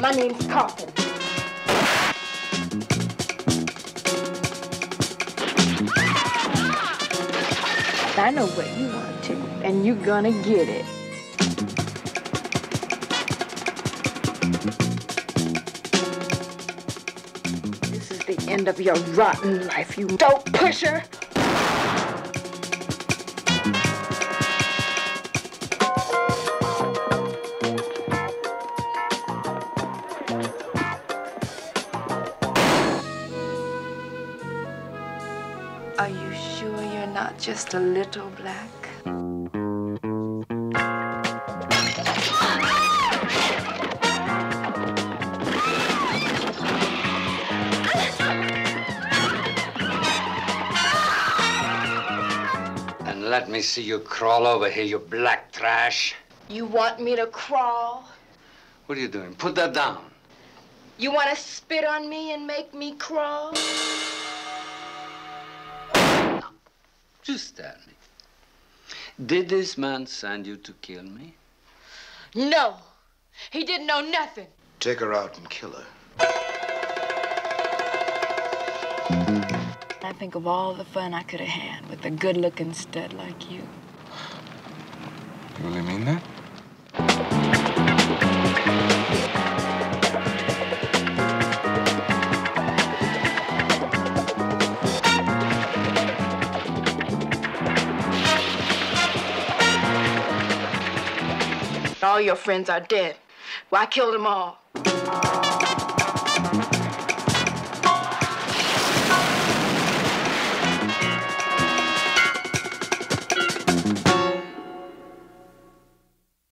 My name's Coffy. I know what you want to, and you're gonna get it. This is the end of your rotten life, you dope pusher. Are you sure you're not just a little black? And let me see you crawl over here, you black trash. You want me to crawl? What are you doing? Put that down. You want to spit on me and make me crawl? Just tell me. Did this man send you to kill me? No. He didn't know nothing. Take her out and kill her. I think of all the fun I could have had with a good looking stud like you. You really mean that? All your friends are dead. I killed them all.